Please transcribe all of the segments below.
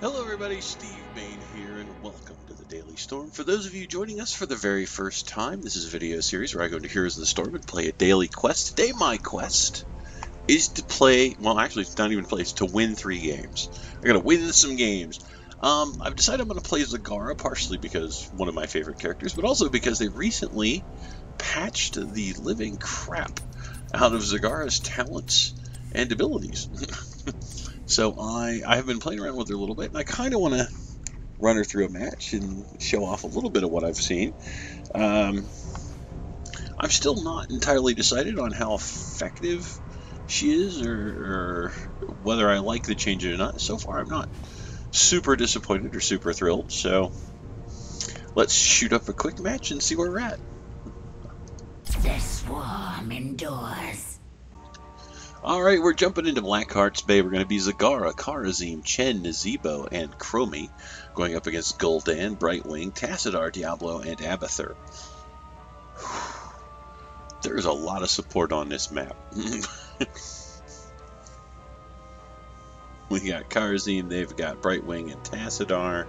Hello everybody, Steve Mayne here and welcome to the Daily Storm. For those of you joining us for the very first time, this is a video series where I go into Heroes of the Storm and play a daily quest. Today my quest is to play, well actually it's not even play, it's to win three games. I'm going to win some games. Um, I've decided I'm gonna play Zagara, partially because one of my favorite characters, but also because they recently patched the living crap out of Zagara's talents and abilities. So I, I have been playing around with her a little bit, and I kind of want to run her through a match and show off a little bit of what I've seen. Um, I'm still not entirely decided on how effective she is or, or whether I like the change or not. So far, I'm not super disappointed or super thrilled. So let's shoot up a quick match and see where we're at. The swarm endures. Alright, we're jumping into Blackheart's Bay. We're going to be Zagara, Kharazim, Chen, Nazeebo, and Chromie going up against Gul'dan, Brightwing, Tassadar, Diablo, and Abathur. There's a lot of support on this map. we got Kharazim, they've got Brightwing and Tassadar.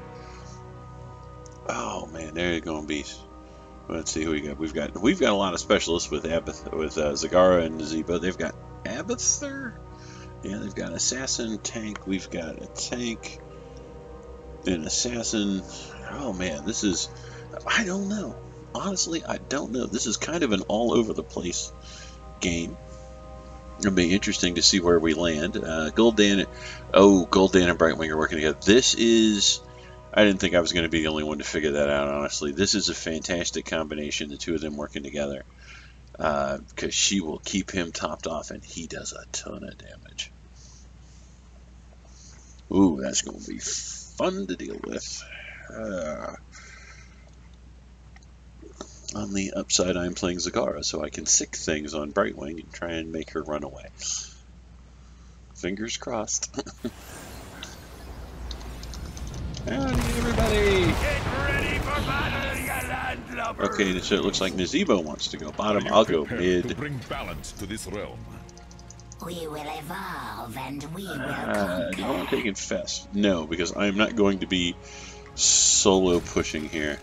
Oh man, they're going to be Let's see who we got. We've got we've got a lot of specialists with Abath with uh, Zagara and Nazeebo. They've got Abathur. Yeah, they've got assassin tank. We've got a tank, an assassin. Oh man, this is I don't know. Honestly, I don't know. This is kind of an all over the place game. It'll be interesting to see where we land. Uh, Gul'dan, oh, Gul'dan and Brightwing are working together. This is I didn't think I was going to be the only one to figure that out, honestly. This is a fantastic combination, the two of them working together. Because uh, she will keep him topped off, and he does a ton of damage. Ooh, that's going to be fun to deal with. Uh, on the upside, I'm playing Zagara, so I can sick things on Brightwing and try and make her run away. Fingers crossed. Howdy, everybody! Okay, so it looks like Nazeebo wants to go bottom. I'll go mid. To bring balance to this realm. We will evolve and we will uh, conquer. do I want to take Infest? No, because I'm not going to be solo pushing here.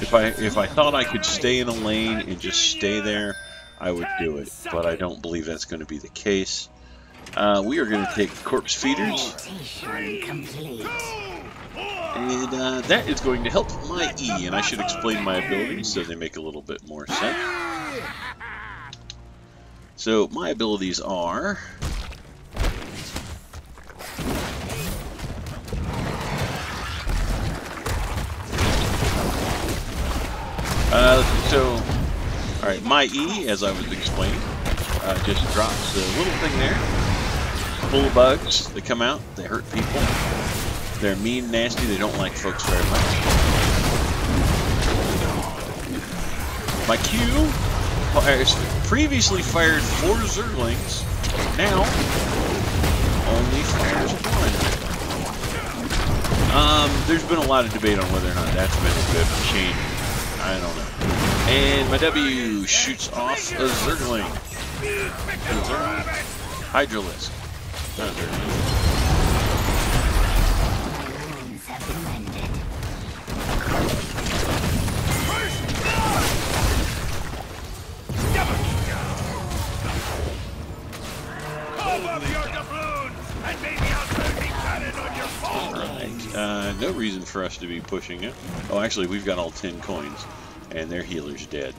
If I if I thought I could stay in a lane and just stay there, I would do it. But I don't believe that's going to be the case. Uh, we are going to take corpse feeders. And uh, that is going to help my E, and I should explain my abilities so they make a little bit more sense. So my abilities are... Uh, so, alright, my E, as I was explaining, uh, just drops a little thing there, full of bugs. They come out, they hurt people. They're mean, nasty, they don't like folks very much. My Q fires, previously fired four Zerglings, now only fires one. Um, there's been a lot of debate on whether or not that's been a good change. I don't know. And my W shoots off a Zergling. Hydralisk. Not Zergling. Uh, no reason for us to be pushing it. Oh, actually, we've got all 10 coins, and their healer's dead.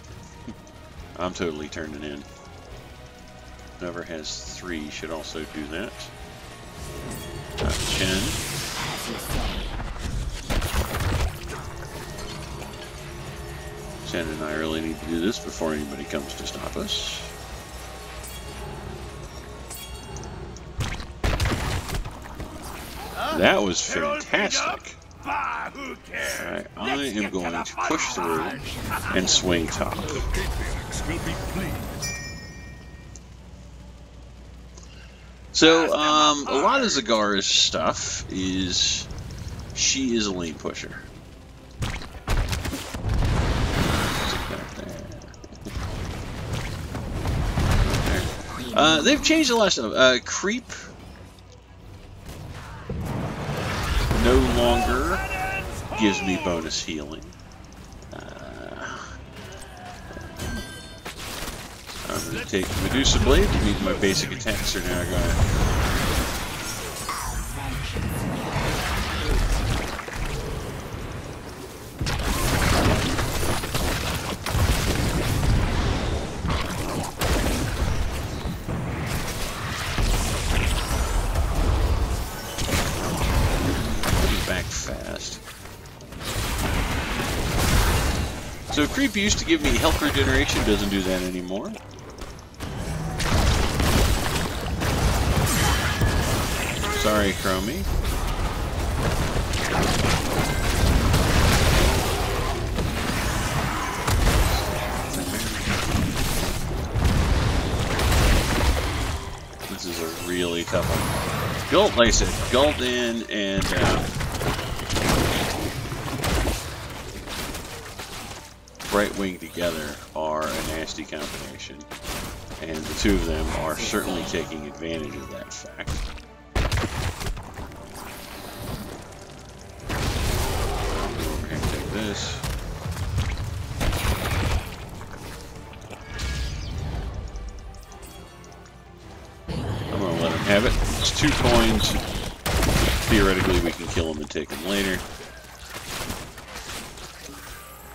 I'm totally turning in. Whoever has three should also do that. Uh, Chen. Chen and I really need to do this before anybody comes to stop us. That was fantastic. Alright, I am going to push through and swing top. So, um, a lot of Zagara's stuff is she is a lane pusher. Uh, they've changed a lot of stuff. Uh, creep no longer gives me bonus healing. Uh, I'm going to take Medusa Blade. It means my basic attacks are now going to used to give me health regeneration, doesn't do that anymore. Sorry, Chromie. This is a really tough one. Gult, like I said, Gul'dan and uh, Brightwing together are a nasty combination. And the two of them are certainly taking advantage of that fact. Take this. I'm gonna let him have it. It's two coins. Theoretically, we can kill him and take him later.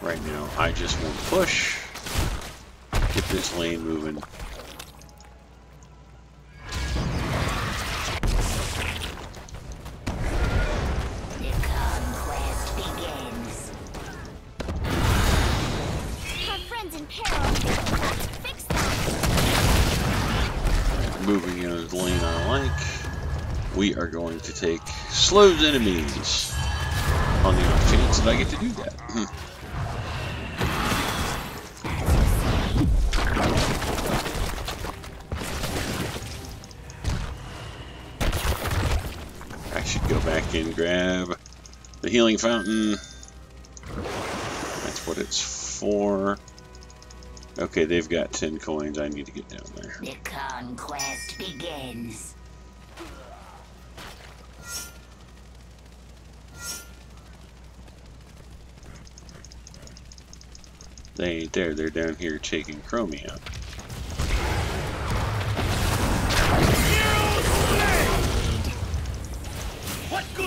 Right now, I just want to push, get this lane moving. The conquest begins. Have friends in peril. Fix that. Moving in a lane I like. We are going to take slows enemies on the off chance that I get to do that. Hmm. Should go back and grab the healing fountain. That's what it's for. Okay, they've got 10 coins. I need to get down there. The conquest begins. They ain't there. They're down here taking Chromie out.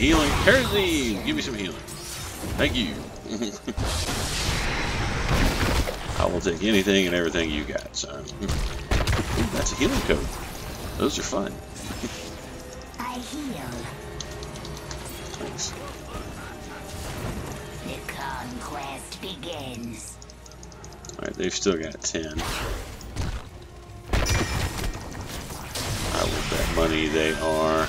healing. Hersey, give me some healing. Thank you. I will take anything and everything you got, son. Ooh, that's a healing code. Those are fun. I heal. Thanks. The conquest begins. Alright, they've still got 10. I will bet money they are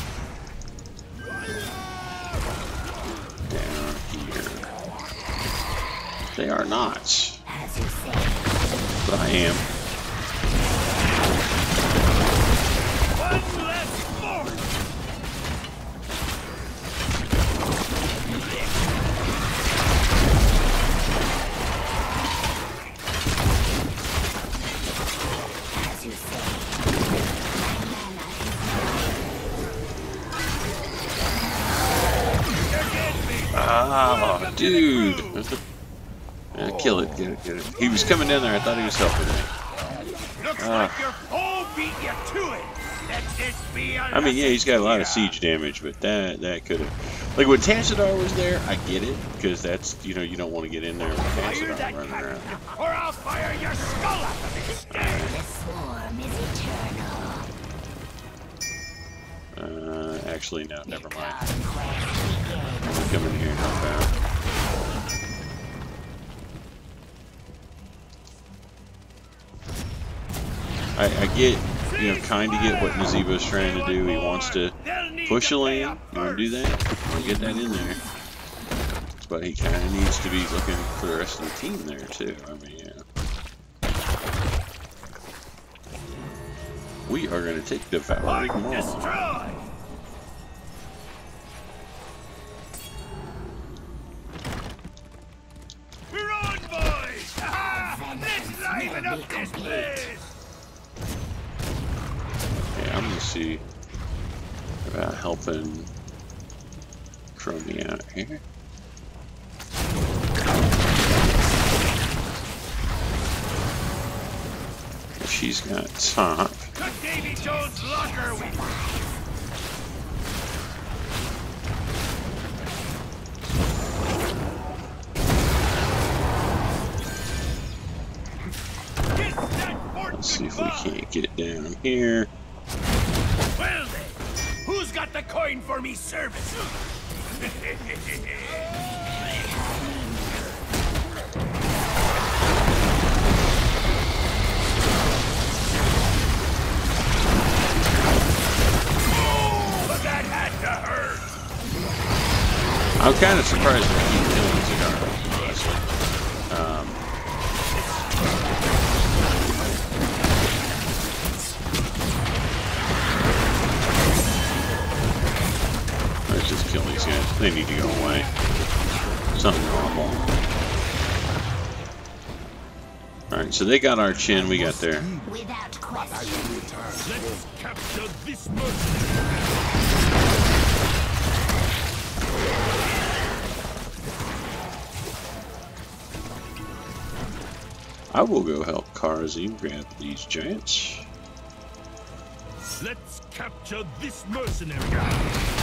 not, As you say, but I am. Coming down there. I thought he was helping me. Looks Ah. like your foe beat you to it. Let this be a I mean, yeah, he's got a lot of siege damage, but that that could have. Like when Tassadar was there, I get it because that's you know you don't want to get in there with ya. Fire Tassadar that running around. or I'll fire your skull out of it instead. The swarm is eternal. Uh, actually, no, never mind. conquest begins. Come in here and help I, I get, you know, kind of get what Nazeebo's trying to do. He wants to push a lane. You want to do that? You get that in there. But he kind of needs to be looking for the rest of the team there, too. I mean, yeah. We are going to take the Devouring Chromie out here. She's got top. Cut Davy Jones' locker Let's see if we can't get down here. Well then, who's got the coin for me service? I'm kind of surprised we keep killing so they got our Chen, we got there. Without question. Let's capture this. I will go help Kharazim grab these giants. Let's capture this mercenary. guy.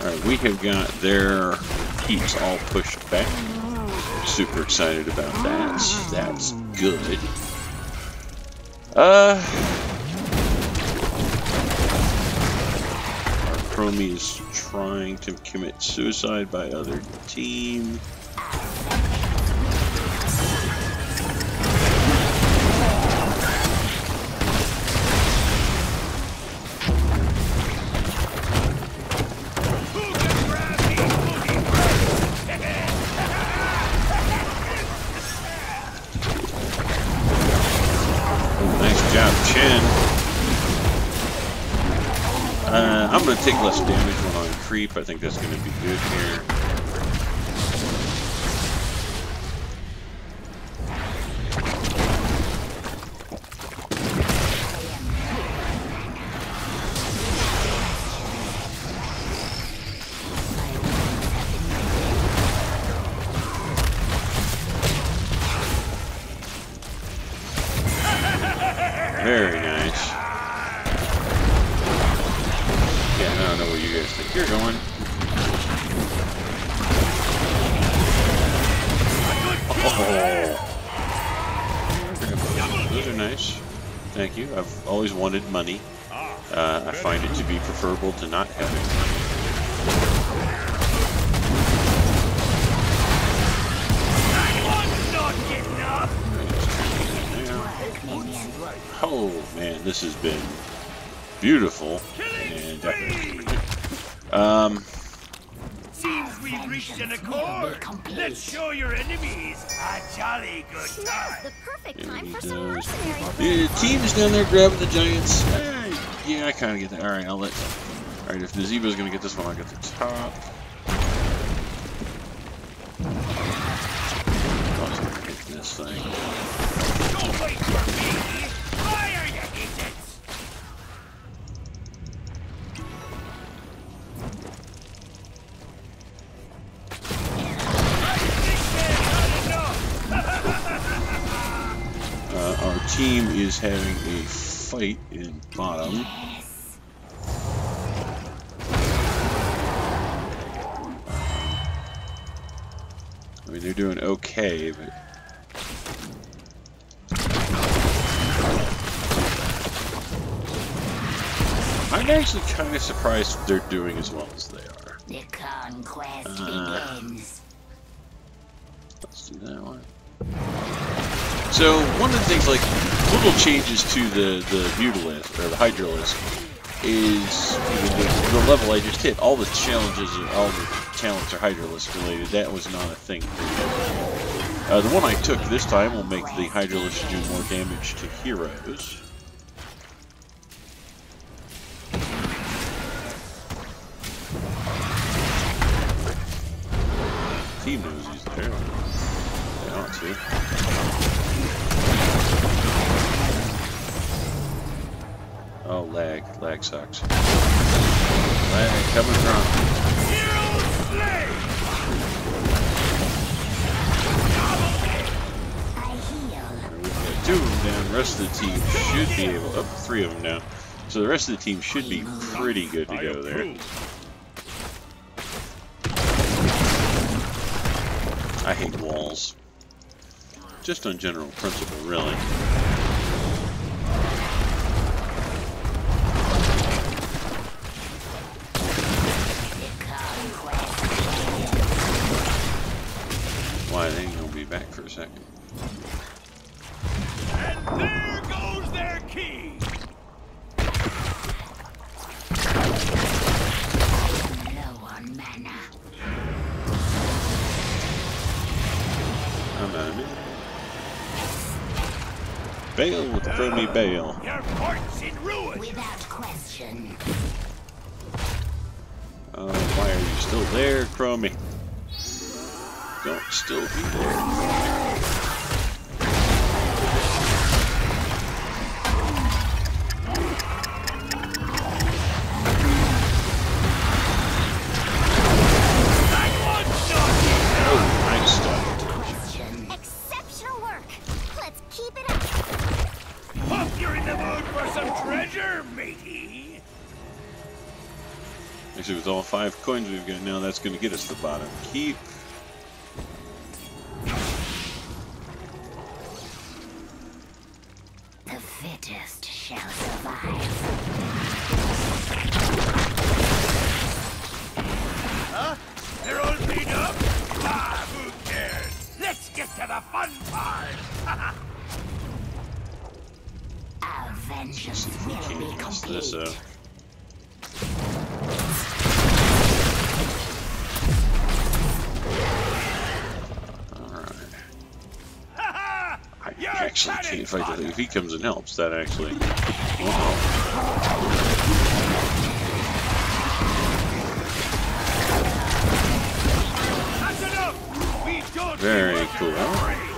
Alright, we have got their heaps all pushed back. Super excited about that. That's good. Uh. Our Chromie is trying to commit suicide by other team. Take less damage when on creep. I think that's going to be good here. Wanted money. Uh, I find it to be preferable to not having money. Oh man, this has been beautiful and epic. Um, Seems we've reached an accord. Let's show your enemies a jolly good Now's time. the perfect Yeah, time he for some does. mercenary the team's down there grabbing the giants. Eh, yeah, I kind of get that. All right, I'll let. All right, if Nazeebo's gonna get this one, I'll get the top. I'll just get this thing. Having a fight in bottom. Yes. I mean, they're doing okay, but. I'm actually kind of surprised they're doing as well as they are. The conquest Uh. begins. Let's do that one. So one of the things, like little changes to the the Mutalisk or the Hydralisk, is the, the level I just hit. All the challenges, all the talents are Hydralisk related. That was not a thing. Uh, the one I took this time will make the Hydralisk do more damage to heroes. Team knows he's there. Ought to. Oh, lag. Lag sucks. Lag coming from. Two of them down. Rest of the team should be able. Up three of them now. So the rest of the team should be pretty good to go there. I hate walls. Just on general principle, really. Bail with Chromie Bail. Your fort's in ruin! Without question. Uh, why are you still there, Chromie? Don't still be Actually, with all five coins we've got now, that's going to get us the bottom keep. Helps, that actually. Wow. That's enough! We don't Very cool.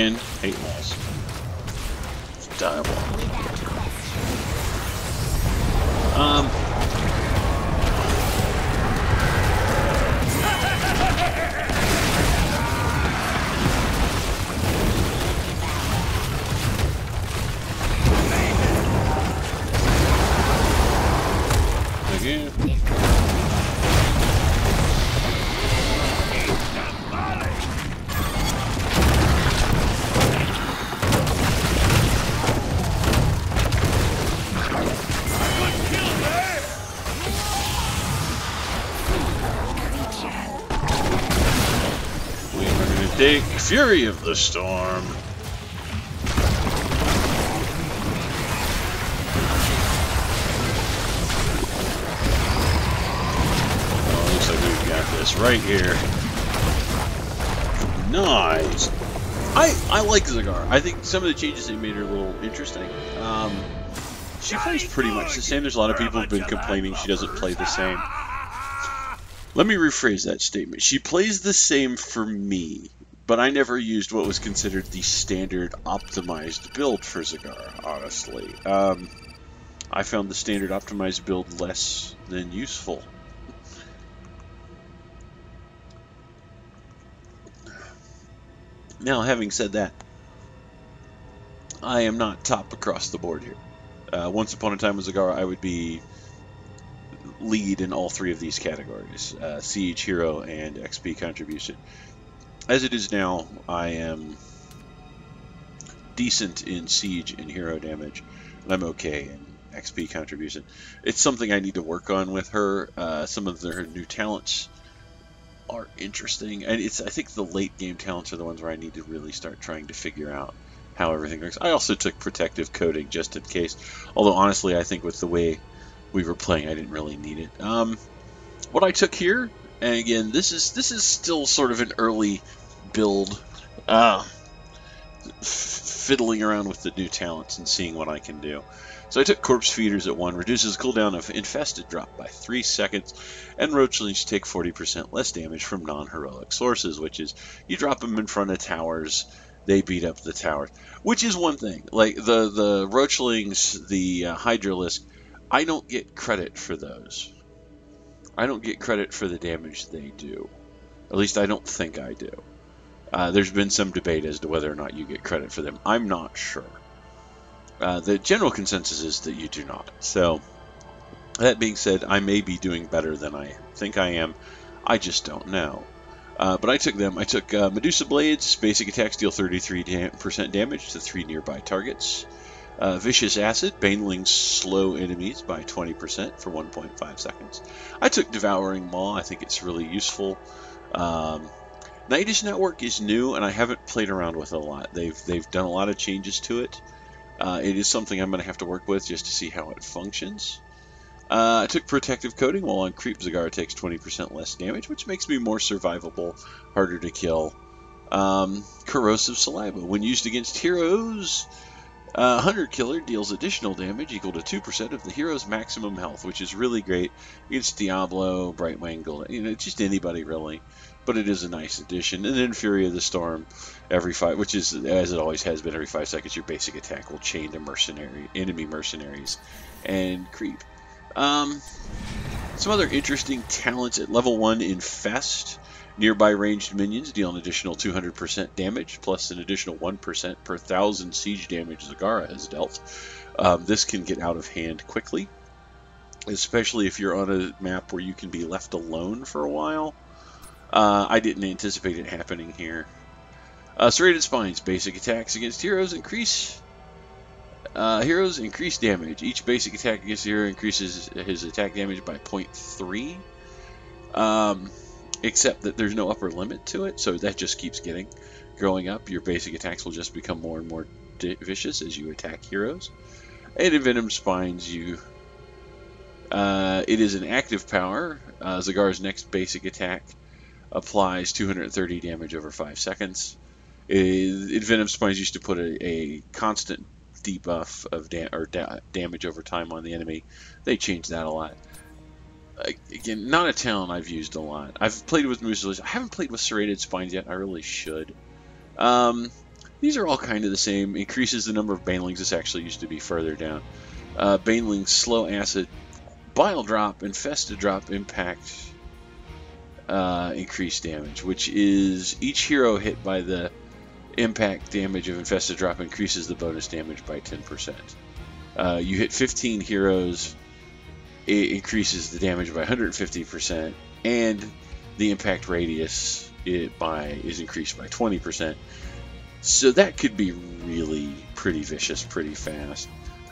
Again, Fury of the Storm. Oh, looks like we've got this right here. Nice. I I like Zagar. I think some of the changes they made are a little interesting. Um, she plays pretty much the same. There's a lot of people who've been complaining she doesn't play the same. Let me rephrase that statement. She plays the same for me, but I never used what was considered the standard optimized build for Zagar, honestly. Um, I found the standard optimized build less than useful. Now, having said that, I am not top across the board here. Uh, once upon a time with Zagara, I would be lead in all three of these categories uh, Siege, Hero, and XP contribution. As it is now, I am decent in Siege and Hero damage, and I'm okay in XP contribution. It's something I need to work on with her. Uh, some of her new talents are interesting, and it's I think the late game talents are the ones where I need to really start trying to figure out how everything works. I also took protective coating just in case, although honestly I think with the way we were playing I didn't really need it. Um, what I took here, and again this is this is still sort of an early build. Uh, fiddling around with the new talents and seeing what I can do. So I took Corpse Feeders at 1, reduces cooldown of Infested drop by 3 seconds, and Roachlings take 40% less damage from non-heroic sources, which is you drop them in front of towers, they beat up the towers. Which is one thing. Like the, the Roachlings, the uh, Hydralisk, I don't get credit for those. I don't get credit for the damage they do. At least I don't think I do. Uh, there's been some debate as to whether or not you get credit for them. I'm not sure. Uh, the general consensus is that you do not. So, that being said, I may be doing better than I think I am. I just don't know. Uh, but I took them. I took uh, Medusa Blades. Basic attacks deal 33% damage to three nearby targets. Uh, Vicious Acid. Banelings slow enemies by 20% for 1.5 seconds. I took Devouring Maw. I think it's really useful. Um, Network is new, and I haven't played around with it a lot. They've they've done a lot of changes to it. Uh, it is something I'm going to have to work with just to see how it functions. Uh, I took Protective Coating while on Creep. Zagara takes 20% less damage, which makes me more survivable, harder to kill. Um, corrosive Saliva. When used against heroes, uh, Hunter Killer deals additional damage equal to 2% of the hero's maximum health, which is really great against Diablo, Brightwing, Gold, you know, just anybody really but it is a nice addition. And then Fury of the Storm, every five, which is as it always has been, every five seconds your basic attack will chain to mercenary enemy mercenaries and creep. Um, some other interesting talents at level one Infest. Nearby ranged minions deal an additional 200% damage, plus an additional 1% per thousand siege damage Zagara has dealt. Um, this can get out of hand quickly, especially if you're on a map where you can be left alone for a while. Uh, I didn't anticipate it happening here. Uh, serrated spines. Basic attacks against heroes increase. Uh, heroes increase damage. Each basic attack against the hero increases his attack damage by 0.3. Um, except that there's no upper limit to it, so that just keeps getting growing up. Your basic attacks will just become more and more vicious as you attack heroes. And Venom Spines, you uh, it is an active power. Uh, Zagara's next basic attack applies 230 damage over 5 seconds. It, Venom Spines used to put a, a constant debuff of da or da damage over time on the enemy. They changed that a lot. Again, not a talent I've used a lot. I've played with Mutalisk. I haven't played with Serrated Spines yet. I really should. Um, these are all kind of the same. Increases the number of Banelings. This actually used to be further down. Uh, Banelings, Slow Acid, Bile Drop, Infested Drop, Impact, uh, increased damage, which is each hero hit by the impact damage of infested drop increases the bonus damage by 10%. Uh, you hit 15 heroes, it increases the damage by 150%, and the impact radius it by is increased by 20%. So that could be really pretty vicious, pretty fast.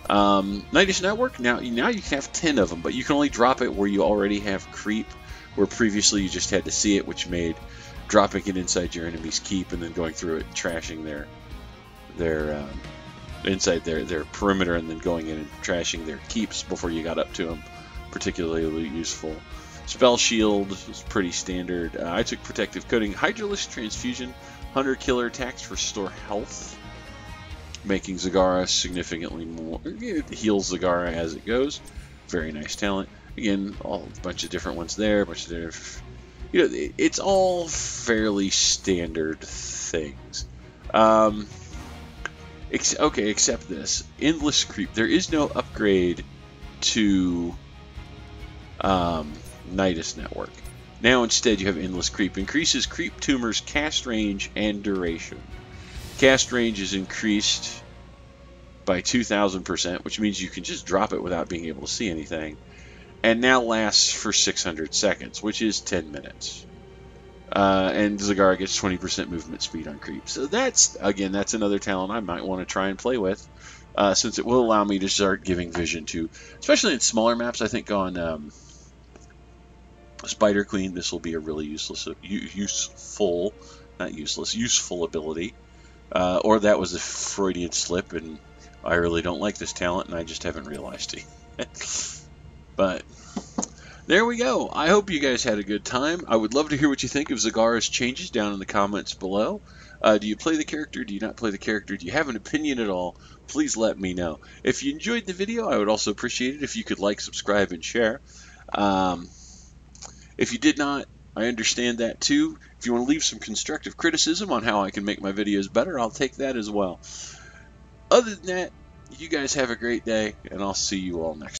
Um, Nydus Network now now you can have 10 of them, but you can only drop it where you already have creep where previously you just had to see it, which made dropping it inside your enemy's keep and then going through it and trashing their their um, inside their their perimeter and then going in and trashing their keeps before you got up to them particularly useful. Spell shield is pretty standard. Uh, I took protective coating, Hydralisk transfusion, hunter killer attacks restore health, making Zagara significantly more. It heals Zagara as it goes. Very nice talent. Again, all a bunch of different ones there, a bunch of different, you know, it's all fairly standard things. Um, ex okay, except this endless creep. There is no upgrade to um, Nydus Network. Now instead you have endless creep. Increases creep tumors cast range and duration. Cast range is increased by 2,000%, which means you can just drop it without being able to see anything. And now lasts for 600 seconds, which is 10 minutes. Uh, and Zagara gets 20% movement speed on creep. So that's, again, that's another talent I might want to try and play with, uh, since it will allow me to start giving vision to, especially in smaller maps, I think on um, Spider Queen, this will be a really useless, useful, not useless, useful ability. Uh, or that was a Freudian slip, and I really don't like this talent, and I just haven't realized it. but there we go. I hope you guys had a good time. I would love to hear what you think of Zagara's changes down in the comments below. Uh, do you play the character? Do you not play the character? Do you have an opinion at all? Please let me know. If you enjoyed the video, I would also appreciate it if you could like, subscribe, and share. Um, if you did not, I understand that too. If you want to leave some constructive criticism on how I can make my videos better, I'll take that as well. Other than that, you guys have a great day, and I'll see you all next